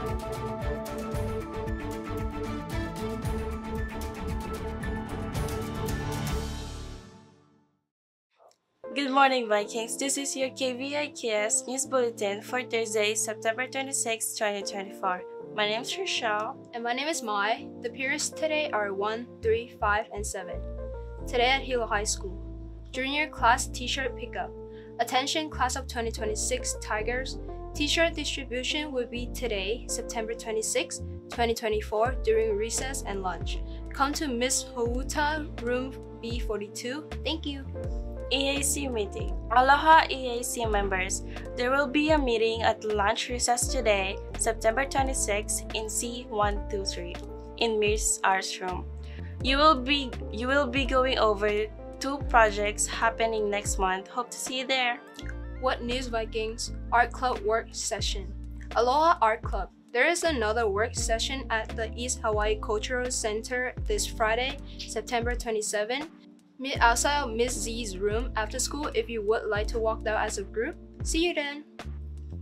Good morning, Vikings. This is your KVIKS News Bulletin for Thursday, September 26, 2024. My name is Rochelle. And my name is Mai. The periods today are 1, 3, 5, and 7. Today at Hilo High School. Junior class t-shirt pickup. Attention class of 2026 Tigers. T-shirt distribution will be today, September 26, 2024 during recess and lunch. Come to Miss Houta, room B42. Thank you. EAC meeting. Aloha EAC members, there will be a meeting at lunch recess today, September 26 in C123 in Miss R's room. You will be you will be going over two projects happening next month. Hope to see you there. What News Vikings Art Club Work Session. Aloha Art Club. There is another work session at the East Hawaii Cultural Center this Friday, September 27 Meet outside of Miss Z's room after school if you would like to walk out as a group. See you then!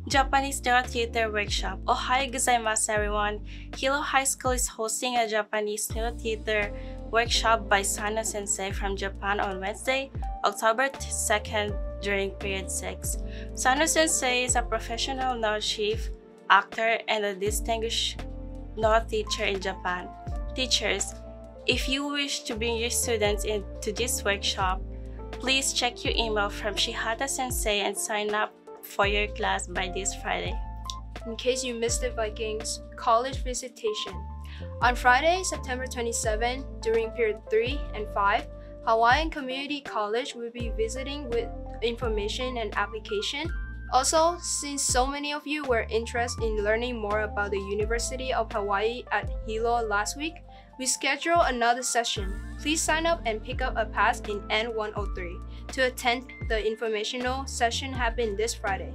Japanese Noh Theater Workshop. Ohayo gozaimasu everyone! Hilo High School is hosting a Japanese Noh Theater workshop by Sana Sensei from Japan on Wednesday, October 2nd during period 6. Sano Sensei is a professional Noh chief, actor, and a distinguished Noh teacher in Japan. Teachers, if you wish to bring your students into this workshop, please check your email from Shihata Sensei and sign up for your class by this Friday. In case you missed the Vikings, college visitation. On Friday, September 27, during period 3 and 5, Hawaiian Community College will be visiting with information and application. Also, since so many of you were interested in learning more about the University of Hawaii at Hilo last week, we schedule another session. Please sign up and pick up a pass in N103 to attend the informational session happening this Friday.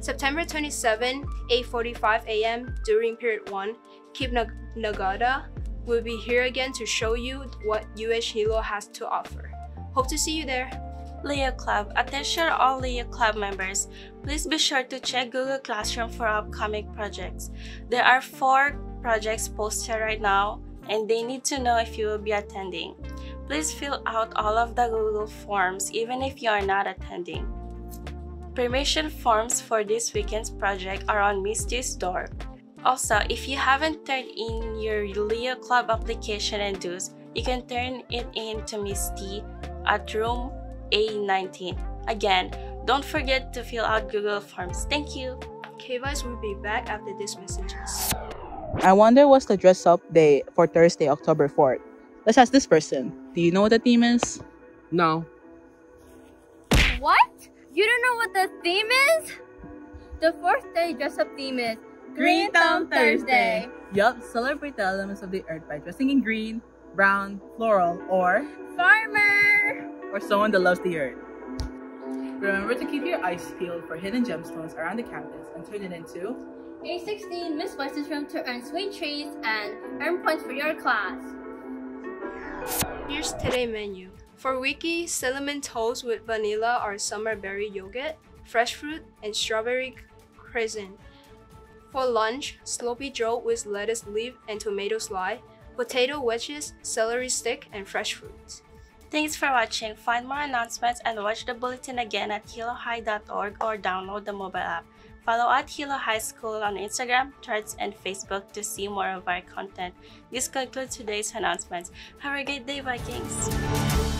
September 27, 8.45 a.m. during period 1, Kip Nagata will be here again to show you what UH Hilo has to offer. Hope to see you there. Leo Club. Attention all Leo Club members. Please be sure to check Google Classroom for upcoming projects. There are four projects posted right now and they need to know if you will be attending. Please fill out all of the Google Forms even if you are not attending. Permission forms for this weekend's project are on Misty's door. Also, if you haven't turned in your Leo Club application and dues, you can turn it in to Misty at room A19. Again, don't forget to fill out Google Forms. Thank you. KVIKS will be back after these messages. I wonder what's the dress up day for Thursday, October 4th. Let's ask this person. Do you know what the theme is? No. What? You don't know what the theme is? The fourth day dress up theme is Green Thumb Thursday. Yup, celebrate the elements of the earth by dressing in green, brown, floral, or farmer, or someone that loves the earth. Remember to keep your eyes peeled for hidden gemstones around the campus and turn it into A16 Miss Voices Room to earn sweet treats and earn points for your class. Here's today menu. For wiki, cinnamon toast with vanilla or summer berry yogurt, fresh fruit, and strawberry croissant. For lunch, sloppy joe with lettuce leaf and tomato slice, potato wedges, celery stick, and fresh fruit. Thanks for watching. Find more announcements and watch the bulletin again at hilohigh.org or download the mobile app. Follow at Hilo High School on Instagram, Threads, and Facebook to see more of our content. This concludes today's announcements. Have a great day, Vikings!